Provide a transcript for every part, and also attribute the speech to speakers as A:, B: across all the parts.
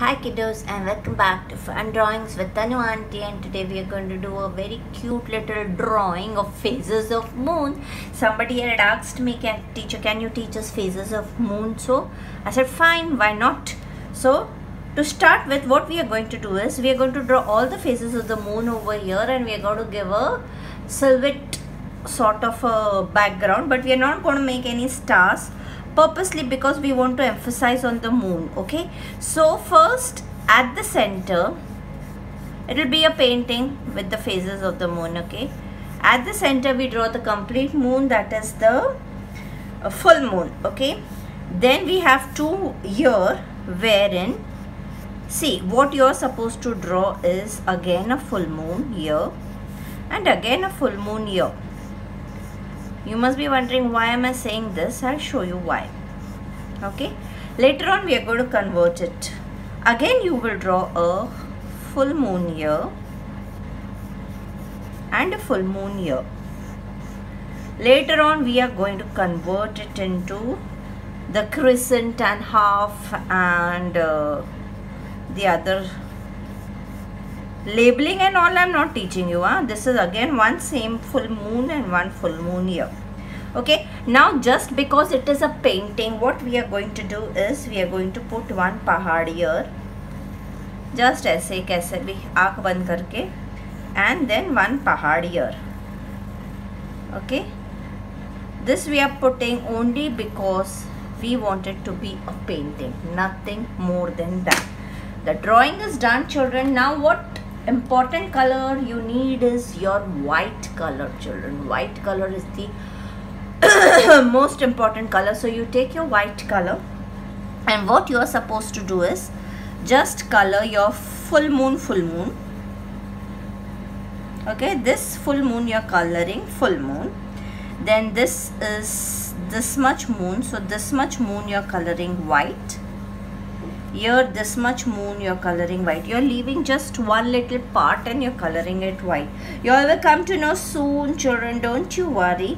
A: Hi kiddos and welcome back to Fun Drawings with Tanu Auntie and today we are going to do a very cute little drawing of phases of moon. Somebody had asked me, can, teacher can you teach us phases of moon? So I said fine, why not? So to start with what we are going to do is we are going to draw all the phases of the moon over here and we are going to give a silhouette sort of a background but we are not going to make any stars purposely because we want to emphasize on the moon okay? So first at the center it will be a painting with the phases of the moon okay? At the center we draw the complete moon that is the uh, full moon okay? Then we have two here wherein see what you are supposed to draw is again a full moon here and again a full moon here you must be wondering why am I saying this? I'll show you why. Okay? Later on we are going to convert it. Again you will draw a full moon here and a full moon here. Later on we are going to convert it into the crescent and half and uh, the other labeling and all i'm not teaching you huh? this is again one same full moon and one full moon here okay? Now just because it is a painting what we are going to do is we are going to put one pahad here. Just as a, kaise bhi aankh band karke and then one pahad here. Okay? This we are putting only because we want it to be a painting nothing more than that. The drawing is done children. Now what important color you need is your white color children. White color is the most important color. So you take your white color and what you are supposed to do is just color your full moon full moon. Okay this full moon you're coloring full moon. Then this is this much moon. So this much moon you're coloring white here this much moon you're coloring white you're leaving just one little part and you're coloring it white you all will come to know soon children don't you worry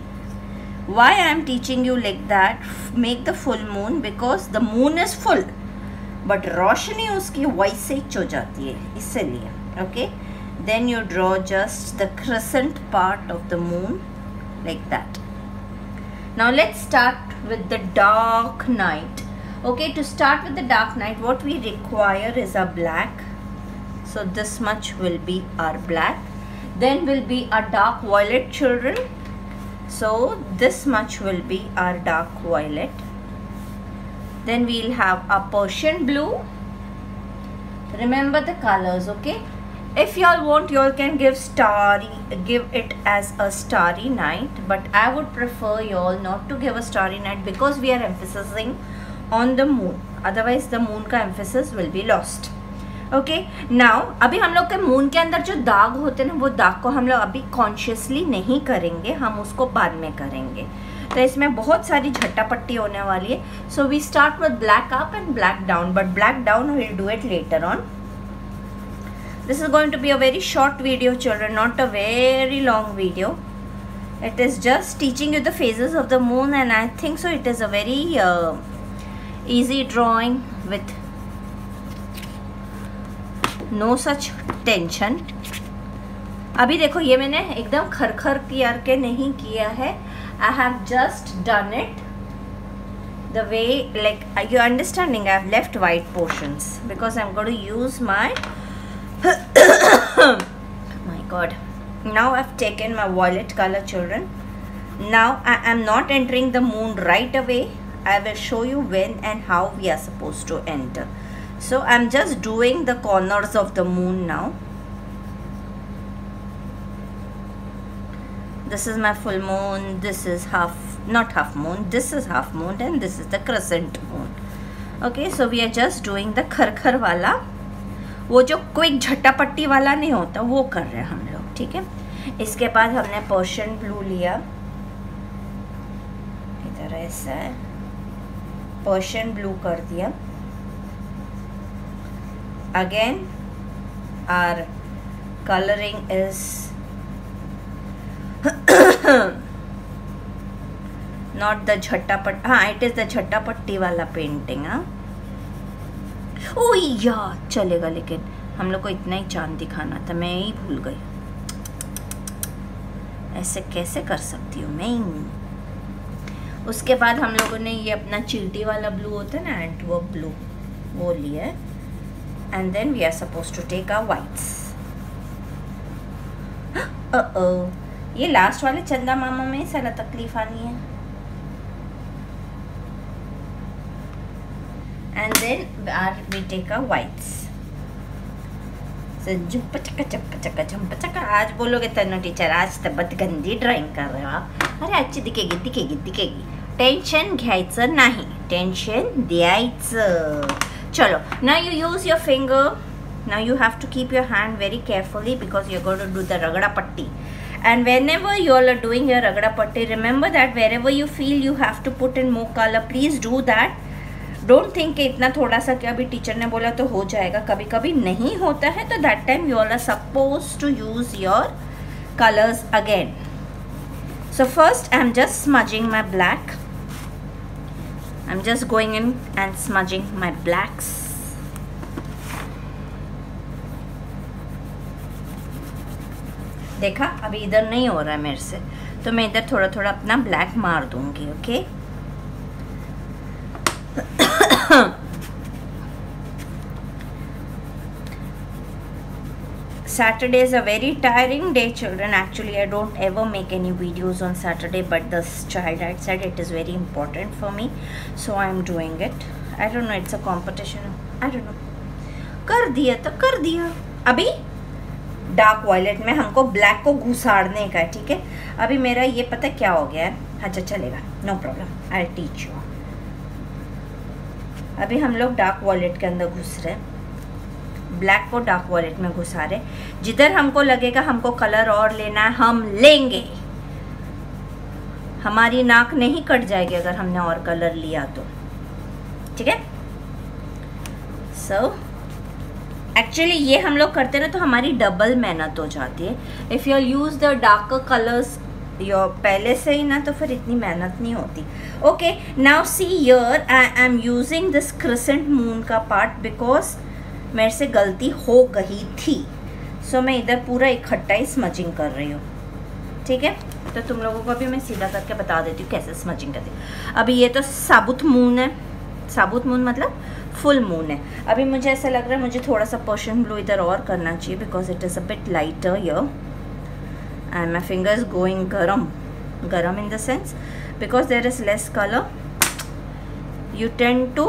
A: why i am teaching you like that make the full moon because the moon is full but रोशनी उसकी वैसे ही हो जाती है इसलिए okay then you draw just the crescent part of the moon like that now let's start with the dark night okay to start with the dark night what we require is a black. So this much will be our black. Then will be a dark violet children. So this much will be our dark violet. Then we'll have a Persian blue. Remember the colors okay? If y'all want y'all can give starry give it as a starry night but i would prefer y'all not to give a starry night because we are emphasizing on the moon otherwise the moon का emphasis will be lost okay now अभी हम लोग के moon के अंदर जो दाग होते ना, वो दाग को हम लोग अभी कॉन्शियसली नहीं करेंगे, हम उसको बाद में करेंगे। तो इसमें बहुत सारी झट्टापट्टी होने वाली है। So we start with black up and black down but black down will do it later on this is going to be a very short video children not a very long video it is just teaching you the phases of the moon and I think so it is a very easy drawing with no such tension. अभी देखो, ये मैंने एकदम खर खर के नहीं किया है। I have just done it the way like I you understanding I have left white portion because I am god use my my god now I have taken my violet colour children now I am not entering the moon right away I will show you when and how we are supposed to enter. So I'm just doing the corners of the moon now. This is my full moon, this is half, not half moon, this is half moon and this is the crescent moon. Okay, so we are just doing the खरखर वाला वो जो quick झट्टापट्टी वाला नहीं होता वो कर रहे हैं हम लोग ठीक है इसके बाद हमने पर्शियन ब्लू लिया इधर ऐसा है पर्शियन ब्लू कर दिया। Again our colouring is not the झट्टापट हाँ इट इज़ द झट्टापट्टी वाला पेंटिंग हाँ। या चलेगा लेकिन हम लोग को इतना ही चाँद दिखाना था, मैं ही भूल गई। ऐसे कैसे कर सकती हूँ? मैं उसके बाद हम लोगों ने ये अपना चीटी वाला ब्लू होता है ना एंड वो ब्लू वो लिया and then we are suppose to take our whites ये लास्ट वाले चंदा मामा में सारा तकलीफ़ आनी है। Then our, we take our whites. So jumpa chaka chaka chaka आज बोलोगे तनु टीचर आज तब्बत गंदी ड्राइंग कर रहे हो आप। अरे आजी दिखेगी दिखेगी दिखेगी टेंशन घ्यायचं नाही. टेन्शन द्यायचं. चलो ना यू यूज़ योर फिंगर ना you have to keep your hand very carefully because you got do the रगड़ा पट्टी and whenever you are doing your रगड़ा पट्टी remember that wherever you feel you have to put in more colour please do that don't think कि इतना थोडा सा की अभी टीचर ने बोला तो हो जाएगा. कभी कभी नहीं होता है तो that time you are suppose to use your colours again so first I'm just smudging my black I'm just going in and smudging my blacks देखा अभी इधर नहीं हो रहा है मेरे से तो मैं इधर थोड़ा थोड़ा अपना ब्लैक मार दूँगी okay okay? Saturday is a very tiring day children actually I don't ever make any videos on Saturday but this child had said it is very important for me so I'm doing it I don't know it's a competition I don't know कर दिया तो कर दिया अभी dark violet में हमको black को घुसाड़ने का है ठीक है अभी मेरा ये पता क्या हो गया है अच्छा चलेगा no problem I teach you अभी हम लोग डार्क वॉलेट के अंदर घुस रहे ब्लैक को डार्क वॉलेट में घुसा रहे जिधर हमको लगेगा हमको कलर और लेना है, हम लेंगे। हमारी नाक नहीं कट जाएगी अगर हमने और कलर लिया तो। ठीक है? सो एक्चुअली ये हम लोग करते ना तो हमारी डबल मेहनत हो जाती है। If you use the dark colours your पहले से ही ना तो फिर इतनी मेहनत नहीं होती। Okay now see yeah I am using this crescent moon का पार्ट बिकॉज़ मेरे से गलती हो गई थी। सो मैं इधर पूरा इकट्ठा ही स्मचिंग कर रही हूँ। ठीक है? तो तुम लोगों को भी मैं सीधा करके बता देती हूँ कैसे स्मचिंग करती हूँ। अभी ये तो साबुत मून है। साबुत मून मतलब फुल मून है। अभी मुझे ऐसा लग रहा है मुझे थोड़ा सा पर्शन ब्लू इधर और करना चाहिए because it is a bit lighter yeah and my is going garam garam in the sense because there is less color. You tend to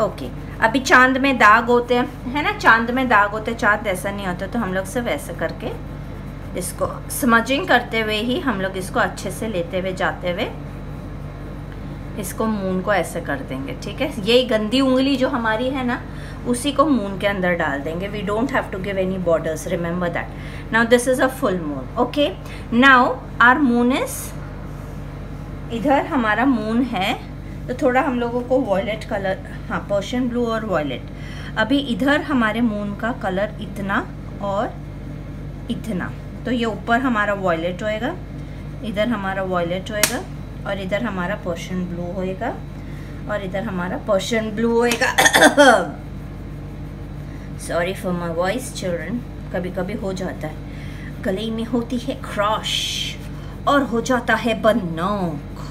A: okay. अभी चाँद में दाग होते हैं, है ना? चाँद में दाग होते चाँद ऐसा नहीं होता तो हम लोग सिर्फ़ ऐसे करके इसको स्मजिंग करते हुए ही हम लोग इसको अच्छे से लेते हुए, जाते हुए इसको मून को ऐसे कर देंगे, ठीक है? यही गंदी उंगली जो हमारी है ना, उसी को मून के अंदर डाल देंगे। We don't have to give any borders remember that now this is a full moon okay now our moon is इधर हमारा मून है तो थोड़ा हम लोगों को वॉयलेट कलर हाँ पर्शियन ब्लू और वॉयलेट अभी इधर हमारे मून का कलर इतना और इतना. तो ये ऊपर हमारा वॉयलेट होएगा, इधर हमारा वॉयलेट होएगा और इधर हमारा पर्शियन ब्लू होएगा और इधर हमारा पर्शियन ब्लू होएगा. Sorry for my voice children कभी कभी हो जाता है. गले में होती है क्रॉश और हो जाता है बनोक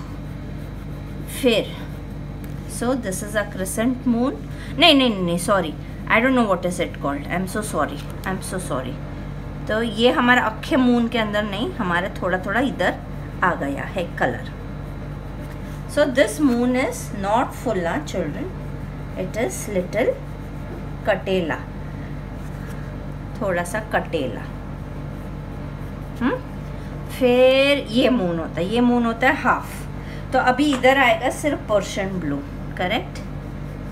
A: फिर so this is a crescent moon नहीं नहीं नहीं sorry I don't know what is it called I am so sorry I am so तो ये हमारा अखे मून के अंदर नहीं, हमारे थोड़ा थोड़ा इधर आ गया है colour so this moon is not full children it is little कटेला थोड़ा सा कटेला हम्म फिर ये मून होता है. ये मून होता है हाफ़ तो अभी इधर आएगा सिर्फ़ पर्शियन ब्लू करेक्ट?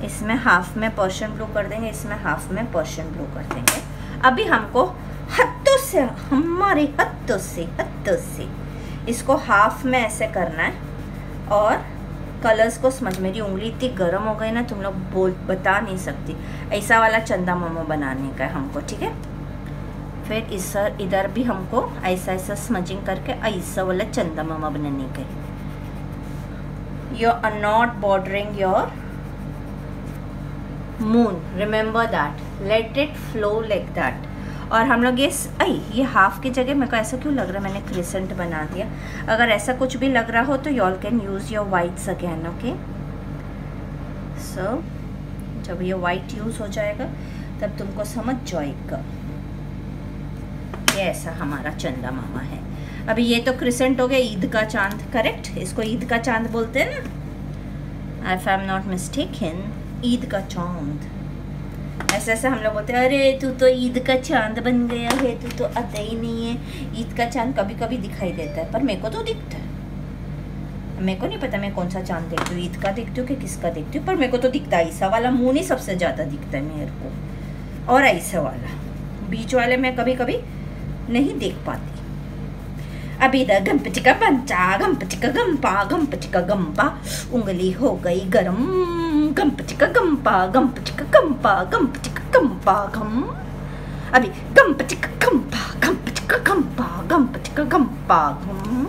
A: इसमें हाफ़ में पर्शियन ब्लू कर देंगे, इसमें हाफ़ में पर्शियन ब्लू कर देंगे। अभी हमको हत्तों से, हमारे हत्तों से हत्तों से इसको हाफ़ में ऐसे करना है। और कलर्स को समझ, मेरी उंगली इतनी गर्म हो गई ना, तुम लोग बोल, बता नहीं सकती। ऐसा वाला चंदा मोमो बनाने का है हमको, ठीक है? फिर इस, इधर भी हमको ऐसा ऐसा स्मजिंग करके ऐसा वाला चंदा मामा बनाने के you are not bordering your moon remember that let it flow like that और हम लोग ये आई ये हाफ़ की जगह मेरे को ऐसा क्यों लग रहा है? मैंने क्रिसेंट बना दिया। अगर ऐसा कुछ भी लग रहा हो तो you all can use your whites again okay so जब ये वाइट यूज़ हो जाएगा, तब तुमको समझ जाएगा। ये ऐसा हमारा चंदा मामा है। अभी ये तो क्रिसेंट हो गया, ईद का चाँद करेक्ट इसको ईद का चाँद बोलते हैं ना? I am not mistake Eid का चाँद। ऐसे ऐसे हम लोग बोलते हैं, अरे, तू तो ईद का चाँद बन गया है, तू तो आता ही नहीं है। ईद का चाँद कभी कभी दिखाई देता है, पर मेरे को तो दिखता है। मेरे को नहीं पता मैं कौन सा चाँद देखती हूँ, ईद का देखती हूँ कि किसका देखती हूँ, पर मेरे को तो दिखता है ऐसा वाला मुँह नहीं सबसे ज़्यादा दिखता है मेरे को, और ऐसा वाला। बीच वाले मैं कभी कभी नहीं देख पाती। अभी द गंपति का पंचा गंपति का गंपा गंपति का गंपा उंगली हो गई गरम गंपचिका गंपा गंपचिका गंपा गंपचिका गंपा गम अभी गंपचिका गंपा गंपचिका गंपा गंपचिका गंपा गम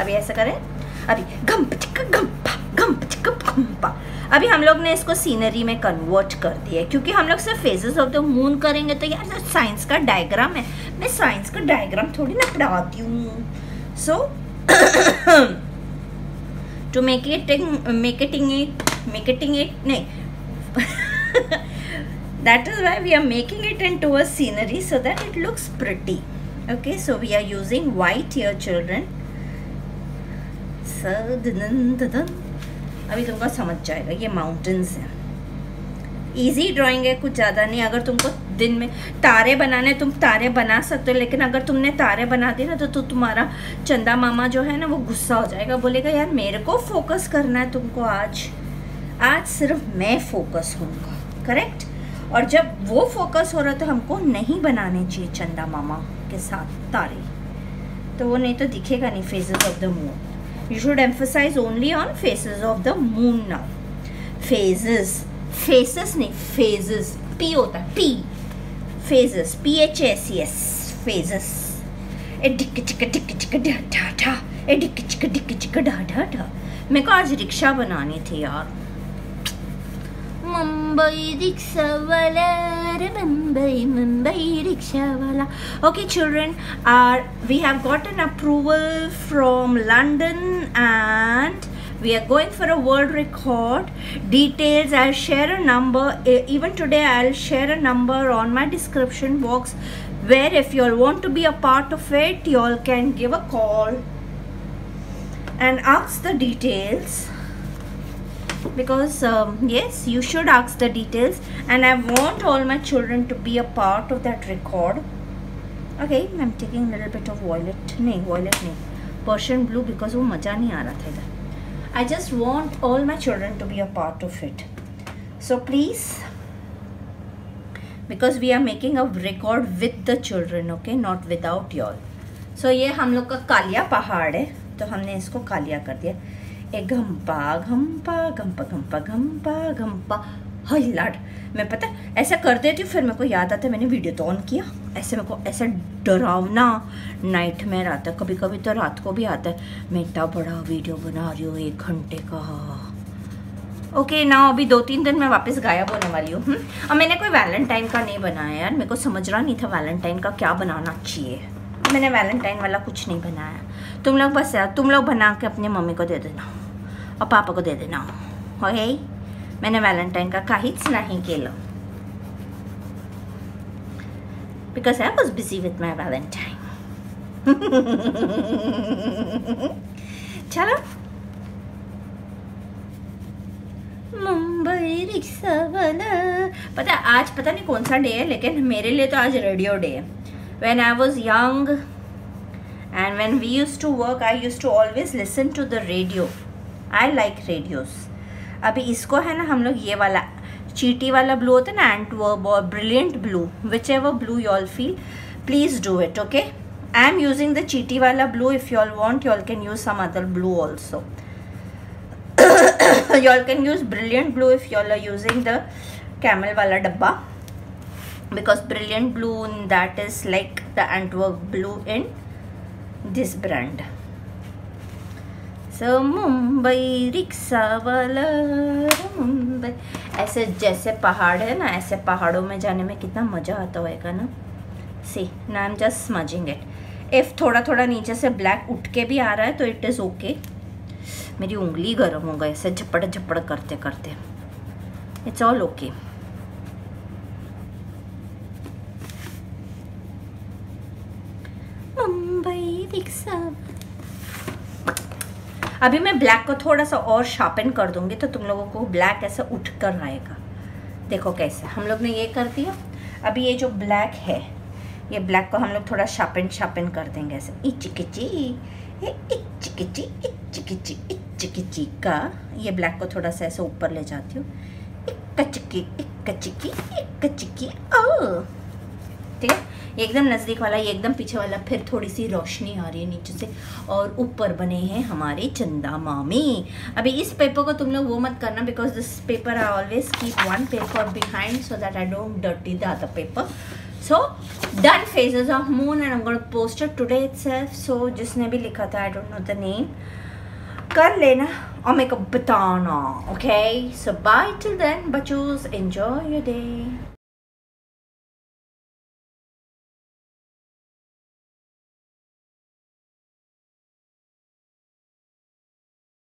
A: अभी ऐसा करें। अभी गंपचिका गंपा गंपचिका गंपा अभी हम लोग ने इसको सीनरी में कन्वर्ट कर दिया है, क्योंकि हम लोग सिर्फ़ फेजेस ऑफ़ द मून करेंगे तो यार साइंस का डायग्राम है, मैं साइंस का डायग्राम थोड़ी ना पढ़ाती हूँ। So to make it make eating it make eating it नहीं। That is why we are making it into a scenery so that it looks pretty okay so we are using white your children सदन दंत अभी तुमको समझ जाएगा ये mountains हैं। Easy drawing है कुछ ज़्यादा नहीं। अगर तुमको दिन में तारे बनाने तुम तारे बना सकते हो लेकिन अगर तुमने तारे बना दिए ना तो, तो तुम्हारा चंदा मामा जो है ना वो गुस्सा हो जाएगा बोलेगा यार मेरे को फोकस करना है तुमको आज। आज सिर्फ़ मैं फोकस होऊँगा करेक्ट और जब वो फोकस हो रहा तो हमको नहीं बनाने चाहिए चंदा मामा के साथ तारे। तो वो नहीं तो दिखेगा नहीं phases of the moon you should emphasise only on faces of the moon now phases faces नहीं फेजेस पी होता है P phases P H S S phases ए डिक चिक डिक चिक डा डा डा डिक चिक डिक चिक डा डा डा मेरे को आज रिक्शा बनानी थी यार। Mumbai Rickshawala, Mumbai, Mumbai. Okay, children, are we have got an approval from London and we are going for a world record. Details i'll share a number. Even today i'll share a number on my description box where if you all want to be a part of it you all can give a call and ask the details because um, yes you should ask the details and I want all my children to be a part of that record okay I'm taking a little bit of violet no violet no Persian blue because वो मज़ा नहीं आ रहा था इधर I just want all my children to be a part of it so please because we are making a record with the children okay not without y'all so ये हम लोग का कालिया पहाड़ है तो हमने इसको कालिया कर दिया ए घम्पा घम्पा घम्पा घम्पा घम्पा घम्पा हाय लाड मैं पता, ऐसा कर देती हूँ, फिर मेरे को याद आता है, मैंने वीडियो तो ऑन किया। ऐसे मेरे को ऐसा डरावना नाइट में आता है कभी कभी तो रात को भी आता है। मैं इतना बड़ा वीडियो बना रही हूँ, एक घंटे का। ओके ना अभी दो तीन दिन मैं वापस गायब होने वाली हूँ हम्म। और मैंने कोई वैलेंटाइन का नहीं बनाया यार, मेरे को समझ रहा नहीं था वैलेंटाइन का क्या बनाना चाहिए। मैंने वैलेंटाइन वाला कुछ नहीं बनाया। तुम लोग बस यार, तुम लोग बना के अपने मम्मी को दे देना। और पापा को दे देना। हो है? मैंने वैलेंटाइन का कहीं नहीं खेलो because I was busy with my valentine चलो। मुंबई रिक्शा वाला। पता, आज पता नहीं कौन सा डे है, लेकिन मेरे लिए तो आज रेडियो डे है। When I was young and when we use to work I use to always listen to the radio I like radios अभी इसको है ना, हम लोग ये वाला, चीटी वाला ब्लू होता है ना एंड वर्ब और brilliant blue whichever blue you all feel please do it okay I am using the चीटी वाला blue if you all want you all can use some other blue also you all can use brilliant blue if you all are using the camel वाला डब्बा because brilliant blue in that is like the and verb blue in this brand so Mumbai rickshaw वाला मुंबई ऐसे जैसे पहाड़ है ना, ऐसे पहाड़ों में जाने में कितना मज़ा आता होएगा ना। सी ना am just smudging it if थोड़ा थोड़ा नीचे से ब्लैक उठ के भी आ रहा है तो इट इज़ ओके मेरी उंगली गर्म हो गई, ऐसे झपड़ झपड़ करते करते it's all okay Mumbai rickshaw अभी मैं ब्लैक को थोड़ा सा और शार्पन कर दूँगी तो तुम लोगों को ब्लैक ऐसा उठ कर आएगा। देखो कैसे, हम लोग ने ये कर दिया। अभी ये जो ब्लैक है, ये ब्लैक को हम लोग थोड़ा शार्पन शार्पन कर देंगे ऐसे। इचिकिची ये इचिकिची इचिकिची इचिकिची का। ये ब्लैक को थोड़ा सा ऐसे ऊपर ले जाती हूँ। इक्का चिक्की इक्का चिकी इक्का चिक्की ओ। ठीक है। एकदम नज़दीक वाला, ये एकदम पीछे वाला, फिर थोड़ी सी रोशनी आ रही है नीचे से, और ऊपर बने हैं हमारे चंदा मामी। अभी इस पेपर को तुम लोग वो मत करना because this paper I always keep one paper behind so that I don't dirty the other paper so done phases of moon and I'm poster today itself so जिसने भी लिखा था I don't know the name कर लेना, और मेरे को बताना okay so bye till then बचूस enjoy your day